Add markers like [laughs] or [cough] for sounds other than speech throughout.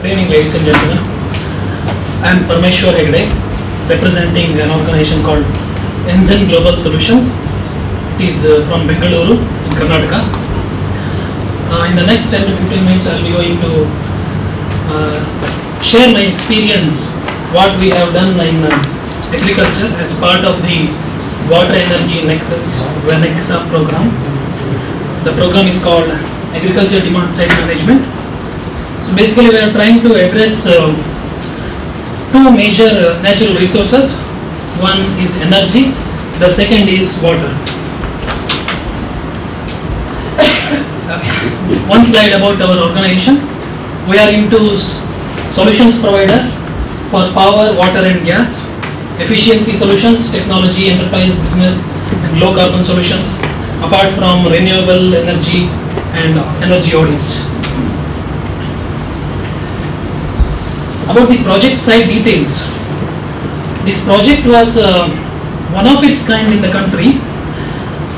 Good evening, ladies and gentlemen. I am Parmeshwar Hegde, representing an organization called Enzen Global Solutions. It is uh, from Bengaluru, in Karnataka. Uh, in the next 10 to 15 minutes, I will be going to uh, share my experience, what we have done in uh, agriculture as part of the Water Energy Nexus WENEXA program. The program is called Agriculture Demand Side Management. So basically, we are trying to address uh, two major uh, natural resources. One is energy, the second is water. Uh, [coughs] One slide about our organization. We are into solutions provider for power, water and gas, efficiency solutions, technology, enterprise, business and low carbon solutions apart from renewable energy and energy audits. About the project side details. This project was uh, one of its kind in the country.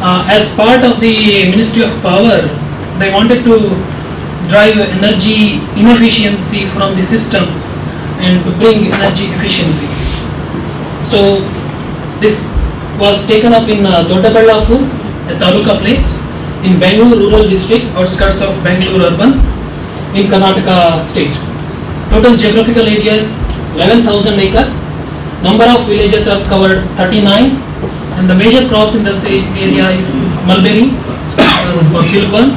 Uh, as part of the Ministry of Power, they wanted to drive energy inefficiency from the system and to bring energy efficiency. So this was taken up in uh, Doddaballapur, a taluka place, in Bangalore rural district, outskirts of Bangalore urban, in Karnataka state. Total geographical area is 11,000 acre. Number of villages are covered 39 and the major crops in this area is mulberry for silkworm,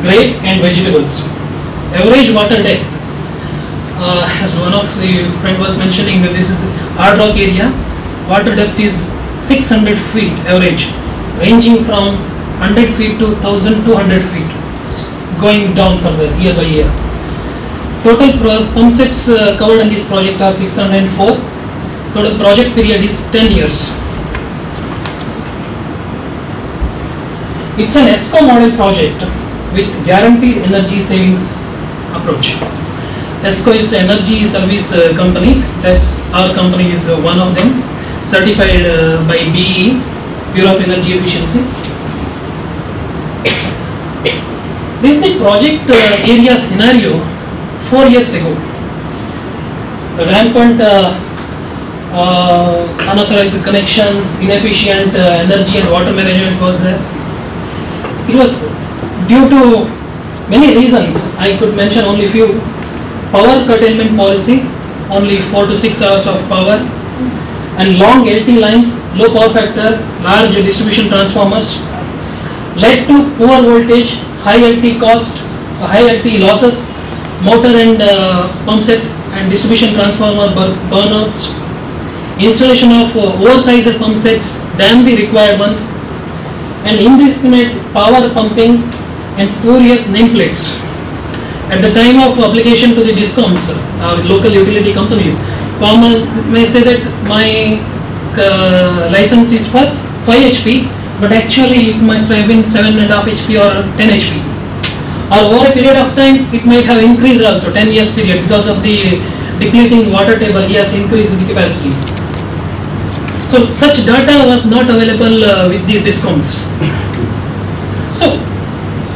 grape and vegetables. Average water depth, uh, as one of the friend was mentioning, that this is hard rock area. Water depth is 600 feet average, ranging from 100 feet to 1200 feet. It's going down further year by year. Total pump uh, covered in this project are 604. Total project period is 10 years. It's an ESCO model project with guaranteed energy savings approach. ESCO is an energy service uh, company. That's our company is uh, one of them, certified uh, by BEE, Bureau of Energy Efficiency. This is the project uh, area scenario four years ago. The rampant uh, uh, unauthorized connections, inefficient uh, energy and water management was there. It was due to many reasons. I could mention only few. Power curtailment policy, only four to six hours of power, and long LT lines, low power factor, large distribution transformers, led to poor voltage, high LT cost, high LT losses, motor and uh, pump set and distribution transformer bur- burnouts, installation of uh, oversized pump sets than the required ones, and indiscriminate power pumping and spurious nameplates. At the time of application to the discoms, local utility companies, farmer may say that my uh, license is for 5 HP, but actually it must have been 7.5 HP or 10 HP. Or over a period of time, it might have increased also, 10 years period, because of the depleting water table, he has increased the capacity. So such data was not available uh, with the discoms. So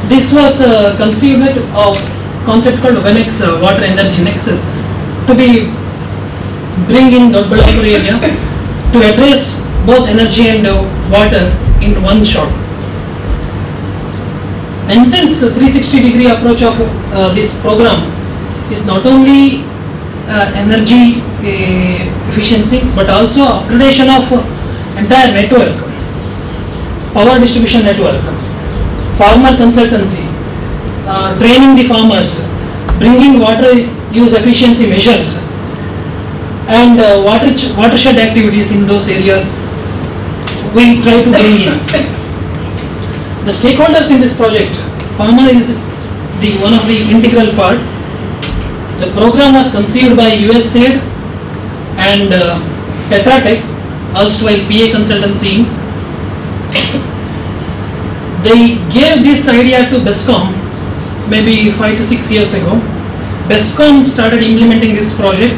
this was uh, conceived of concept called VENEX, uh, Water Energy Nexus, to be bring in the Doddaballapur area to address both energy and uh, water in one shot. And since 360 degree approach of uh, this program is not only uh, energy uh, efficiency but also upgradation of entire network, power distribution network, farmer consultancy, uh, training the farmers, bringing water use efficiency measures, and uh, water watershed activities in those areas we try to bring in. [laughs] The stakeholders in this project, farmer is the one of the integral part. The program was conceived by USAID and uh, Tetra Tech, erstwhile PA Consultancy. They gave this idea to BESCOM maybe five to six years ago. BESCOM started implementing this project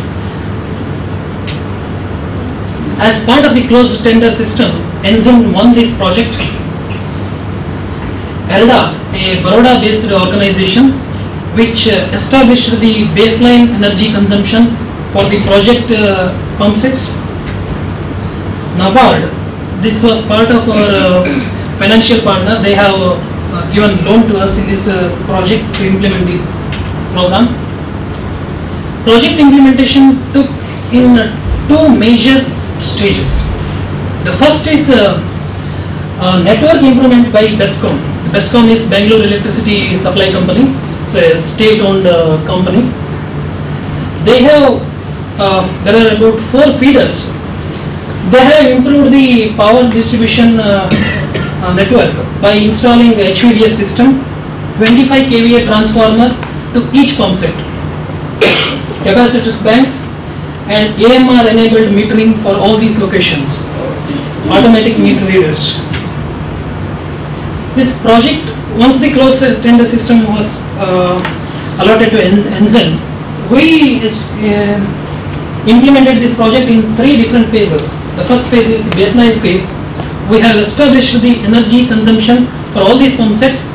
as part of the closed tender system. Enzen won this project. ERDA, a Baroda based organization, which uh, established the baseline energy consumption for the project uh, pump sets. NABARD, this was part of our uh, financial partner. They have uh, given loan to us in this project to implement the program. Project implementation took in two major stages. The first is uh, uh, network improvement by BESCOM. BESCOM is Bangalore Electricity Supply Company. It's a state-owned uh, company. They have, uh, there are about four feeders. They have improved the power distribution uh, uh, network by installing HVDS system, 25 kVA transformers to each pump set, capacitors banks, and AMR enabled metering for all these locations, automatic meter readers. This project, once the closed tender system was uh, allotted to En- Enzen, we uh, implemented this project in three different phases. The first phase is baseline phase. We have established the energy consumption for all these sets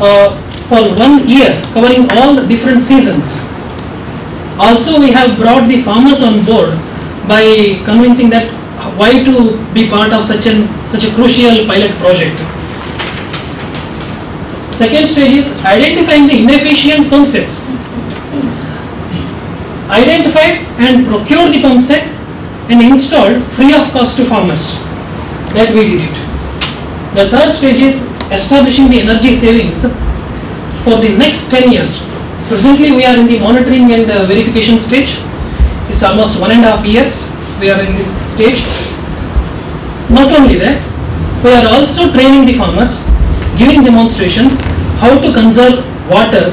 uh, for one year, covering all the different seasons. Also, we have brought the farmers on board by convincing that why to be part of such an such a crucial pilot project. Second stage is identifying the inefficient pump sets. Identified and procured the pump set and installed free of cost to farmers. That we did it. The third stage is establishing the energy savings for the next 10 years. Presently, we are in the monitoring and uh, verification stage. It's almost one and a half years we are in this stage. Not only that, we are also training the farmers, giving demonstrations how to conserve water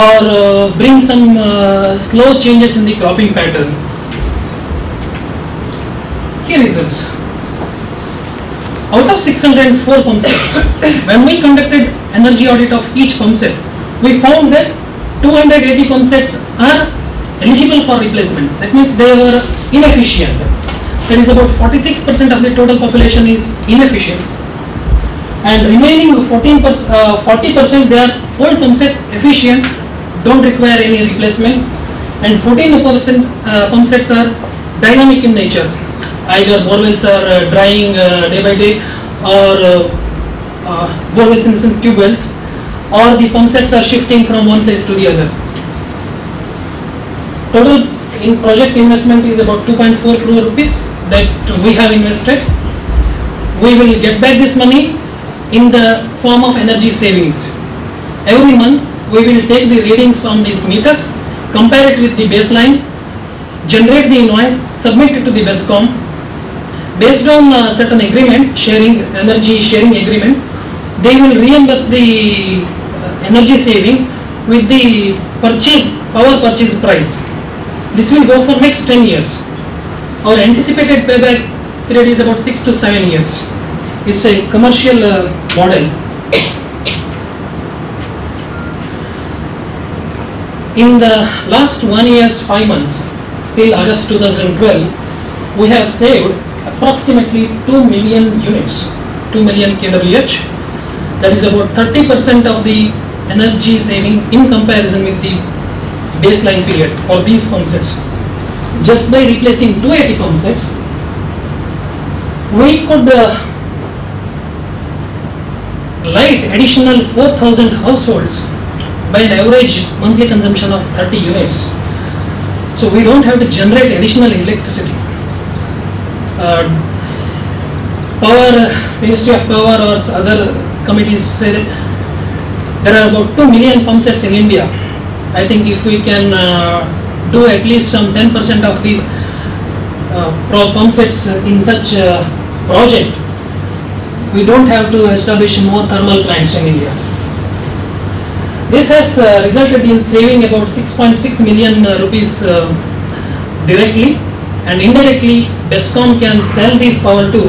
or uh, bring some uh, slow changes in the cropping pattern. Key results. Out of 604 pump sets, [coughs] when we conducted energy audit of each pump set, we found that 280 pump sets are eligible for replacement. That means they were inefficient. That is about 46% of the total population is inefficient. And remaining 14 uh, 40% they are old pump set efficient, don't require any replacement. And 14% uh, pump sets are dynamic in nature. Either borewells are uh, drying uh, day by day or uh, uh, borewells in some tube wells or the pump sets are shifting from one place to the other. Total in project investment is about 2.4 crore rupees that we have invested. We will get back this money in the form of energy savings. Every month we will take the readings from these meters, compare it with the baseline, generate the invoice, submit it to the BESCOM. Based on a certain agreement, sharing energy sharing agreement, they will reimburse the uh, energy saving with the purchase power purchase price. This will go for next 10 years. Our anticipated payback period is about 6 to 7 years. It's a commercial uh, model. In the last one year's 5 months till August 2012, we have saved approximately 2 million units, 2 million kWh. That is about 30% of the energy saving in comparison with the baseline period for these pump sets. Just by replacing 280 pump sets, we could uh, light additional 4000 households by an average monthly consumption of 30 units. So we don't have to generate additional electricity. Uh, power, Ministry of Power or other committees say that there are about 2 million pump sets in India. I think if we can uh, do at least some 10% of these uh, pump sets in such a project, we don't have to establish more thermal plants in India. This has uh, resulted in saving about 6.6 million uh, rupees uh, directly and indirectly BESCOM can sell this power to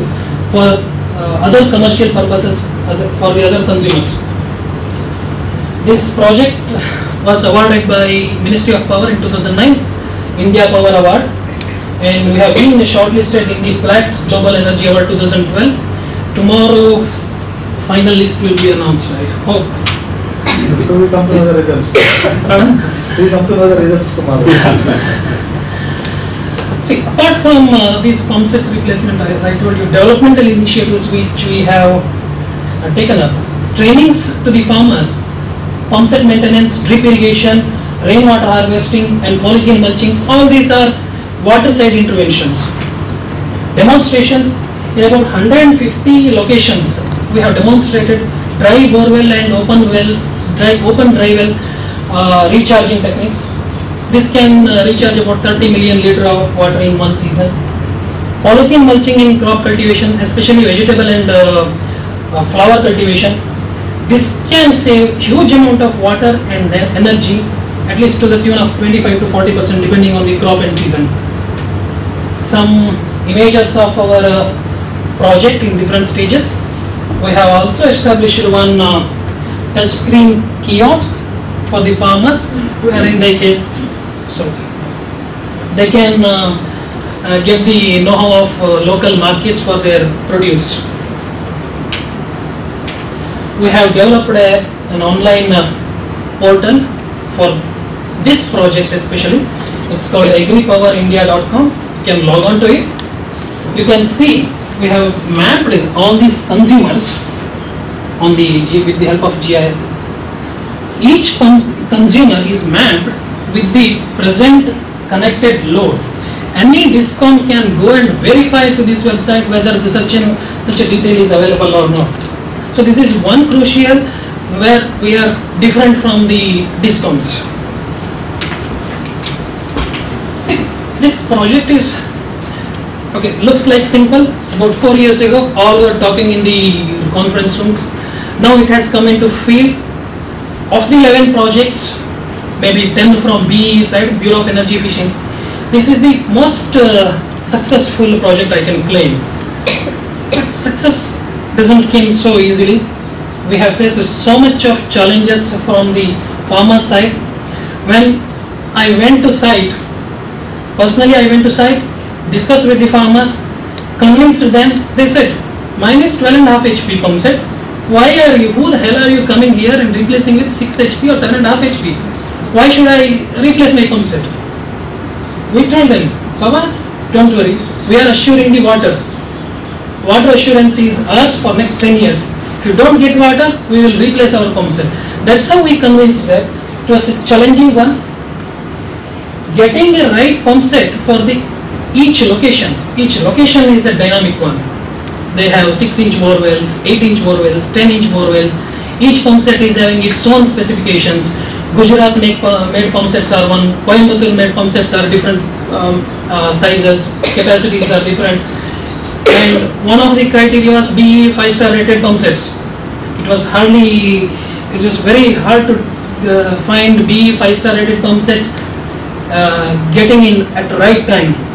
for uh, other commercial purposes other, for the other consumers. This project was awarded by Ministry of Power in 2009, India Power Award and we have been shortlisted in the Platts Global Energy Award 2012. Tomorrow final list will be announced, I hope. So we come to know the results. We come to know the results tomorrow. [laughs] See, apart from uh, these pump sets replacement, as I told you, developmental initiatives which we have uh, taken up, trainings to the farmers, pump set maintenance, drip irrigation, rainwater harvesting and polythene mulching, all these are waterside interventions. Demonstrations in about 150 locations, we have demonstrated dry borewell and open well, dry, open dry well uh, recharging techniques. This can uh, recharge about 30 million liter of water in one season. Polythene mulching in crop cultivation, especially vegetable and uh, uh, flower cultivation. This can save huge amount of water and energy, at least to the tune of 25 to 40 percent depending on the crop and season. Some images of our uh, project in different stages. We have also established one uh, touchscreen kiosk for the farmers wherein they can so they can uh, uh, get the know-how of uh, local markets for their produce. We have developed a, an online uh, portal for this project especially. It's called agripowerindia.com. You can log on to it. You can see we have mapped all these consumers on the with the help of GIS. Each consumer is mapped with the present connected load. Any discom can go and verify to this website whether the such an such a detail is available or not. So this is one crucial where we are different from the discoms. See, this project is okay. Looks like simple. About four years ago, all were talking in the conference rooms. Now it has come into field. Of the 11 projects, maybe 10 from BEE side, Bureau of Energy Efficiency. This is the most uh, successful project I can claim. [coughs] Success doesn't come so easily. We have faced so much of challenges from the farmer side. When I went to site, personally I went to site, discussed with the farmers, convinced them, they said, mine is 12 and half HP pump set. Why are you, who the hell are you coming here and replacing with 6 HP or 7 and half HP? Why should I replace my pump set? We told them, Baba, don't worry, we are assuring the water. Water assurance is ours for next 10 years. If you don't get water, we will replace our pump set. That's how we convinced them. It was a challenging one. Getting the right pump set for the each location. Each location is a dynamic one. They have 6 inch bore wells, 8 inch bore wells, 10 inch bore wells. Each pump set is having its own specifications. Gujarat make, pu- made pump sets are one, Coimbatore made pump sets are different um, uh, sizes, capacities are different. And one of the criteria was BEE 5 star rated pump sets. It was hardly, it was very hard to uh, find BEE 5 star rated pump sets uh, getting in at the right time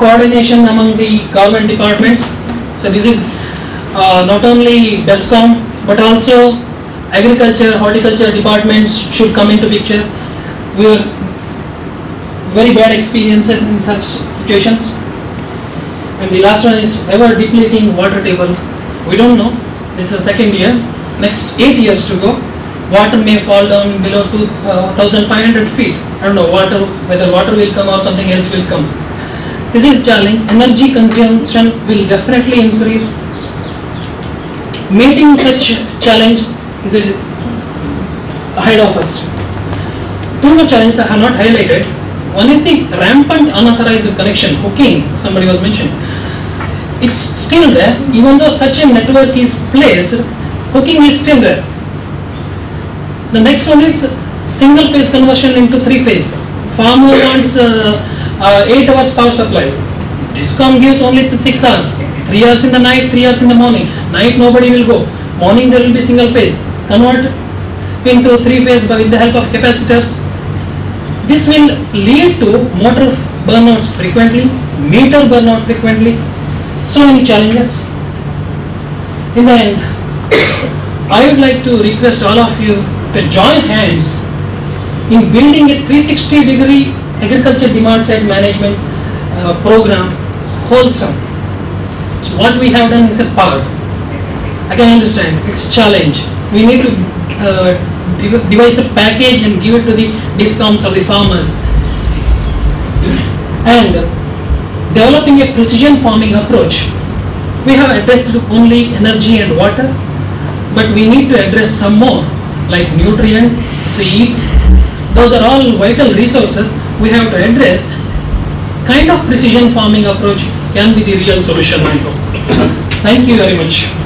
coordination among the government departments. So this is uh, not only DESCOM but also agriculture, horticulture departments should come into picture. We are very bad experiences in such situations. And the last one is ever depleting water table. We don't know. This is the second year. Next eight years to go. Water may fall down below two, uh, 1500 feet. I don't know water, whether water will come or something else will come. This is challenge. Energy consumption will definitely increase. Meeting such challenge is a- ahead of us. Two more challenges I have not highlighted. One is the rampant unauthorized connection, hooking, somebody was mentioning. It's still there, even though such a network is placed, hooking is still there. The next one is single phase conversion into three phase. Farmer wants uh, uh, 8 hours power supply. Discom gives only th- 6 hours. 3 hours in the night, 3 hours in the morning. Night nobody will go. Morning there will be single phase. Convert into 3 phase by with the help of capacitors. This will lead to motor burnouts frequently, meter burnout frequently. So many challenges. In the end, [coughs] I would like to request all of you to join hands in building a 360 degree agriculture demand side management uh, program wholesome. So what we have done is a part. I can understand it's a challenge. we need to uh, dev- devise a package and give it to the discoms of the farmers. And developing a precision farming approach, we have addressed only energy and water, but we need to address some more like nutrient, seeds. Those are all vital resources we have to address. Kind of precision farming approach can be the real solution, I. Thank you very much.